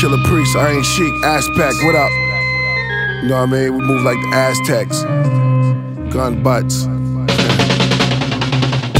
Killah Priest, I ain't chic, ass aspect, what up? You know what I mean? We move like the Aztecs. Gun butts.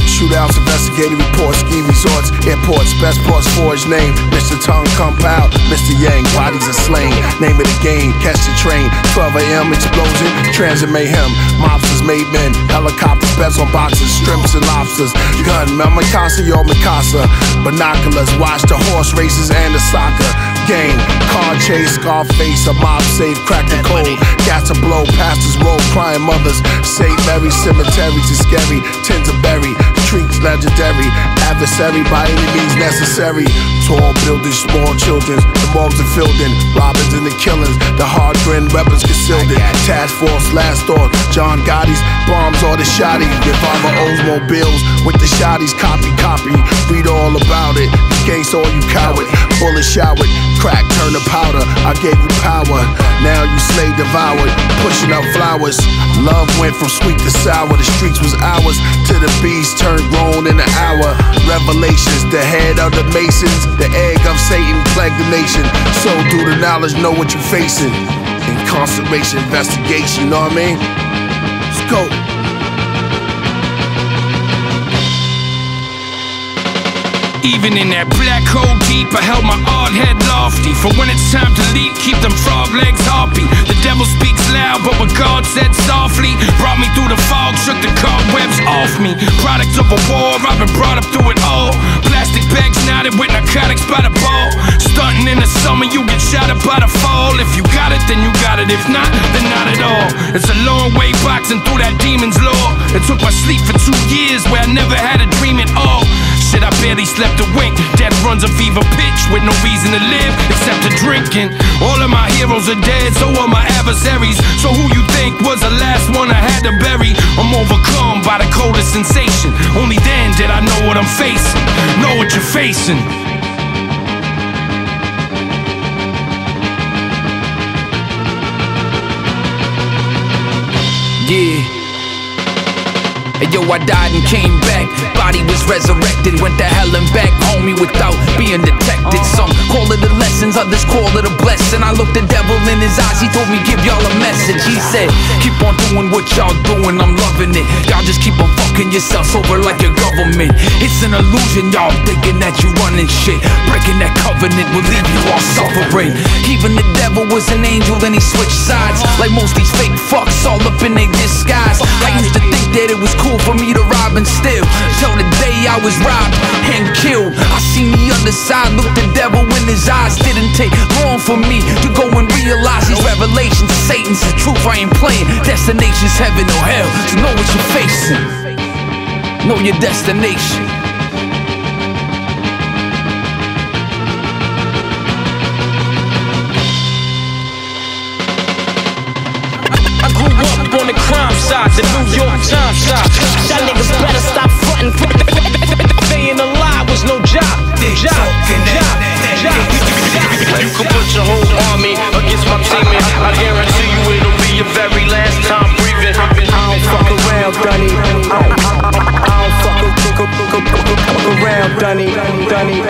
Shootouts, investigative reports, ski resorts, airports, best ports forged name. Mr. Tongue Compound, Mr. Yang, bodies are slain. Name of the game, catch the train. 12 a.m. explosion, transit mayhem. Mobsters made men, helicopters, bets on boxes, shrimps and lobsters. Gun, Mikasa, yo Mikasa. Binoculars, watch the horse races and the soccer Car chase, Scarface, a mob safe, crack the code. Gas to blow, pastors roll, crying mothers. St. Mary's cemeteries is scary. Of berry, streets legendary. Adversary by any means necessary. Tall buildings, small children. The morgues are filled in. Robbins and the killings. The hard grin, weapons concealed in. Task force, last thought. John Gotti's bombs or the shotty. Revolver Oldsmobiles with the shotties. Copy, copy. Read all about it. Against all you coward. Bullet showered. Crack turn to powder. I gave you power. Now you slay devoured. Pushing out flowers. Love went from sweet to sour. The streets was ours. To the beast turned grown in an hour. Revelations, the head of the Masons. The egg of Satan plagued the nation. So do the knowledge know what you're facing. Incarceration investigation, you know what I mean? Let's go. Even in that black hole deep, I held my hard head lofty. For when it's time to leap, keep them frog legs hoppy. The devil speaks loud, but what God said softly brought me through the fog, shook the cobwebs off me. Product of a war, I've been brought up through it all. Plastic bags knotted with narcotics by the ball. Stunting in the summer, you get shot up by the fall. If you got it, then you got it. If not, then not at all. It's a long way boxing through that demon's law. It took my sleep for two years where I never had a dream at all. Barely slept a wink. Death runs a fever pitch with no reason to live except to drinking. All of my heroes are dead, so are my adversaries. So who you think was the last one I had to bury? I'm overcome by the coldest sensation. Only then did I know what I'm facing. Know what you're facing. Yeah. And yo, I died and came back. Without being detected. Some call it a lesson, others call it a blessing. I looked the devil in his eyes, he told me, give y'all a message. He said, keep on doing what y'all doing, I'm loving it. Y'all just keep on fucking yourselves over like your government. It's an illusion, y'all thinking that you running shit. Breaking that covenant will leave you all suffering. Even the devil was an angel, then he switched sides. Like most these fake fucks, all up in their disguise. I used to think that it was cool for me to rob and steal. Till the day I was robbed and killed. The side, look the devil in his eyes. Didn't take long for me to go and realize these revelations. Satan's the truth, I ain't playing. Destination's heaven or hell. So know what you're facing. Know your destination. On the crime side, the New York Times side. Y'all Danny, Danny, Danny.